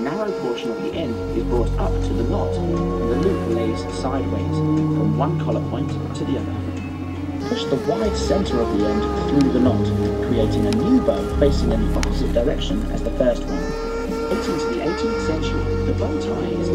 narrow portion of the end is brought up to the knot, and the loop lays sideways from one collar point to the other. Push the wide centre of the end through the knot, creating a new bow facing in the opposite direction as the first one. Into the 18th century, the bow tie is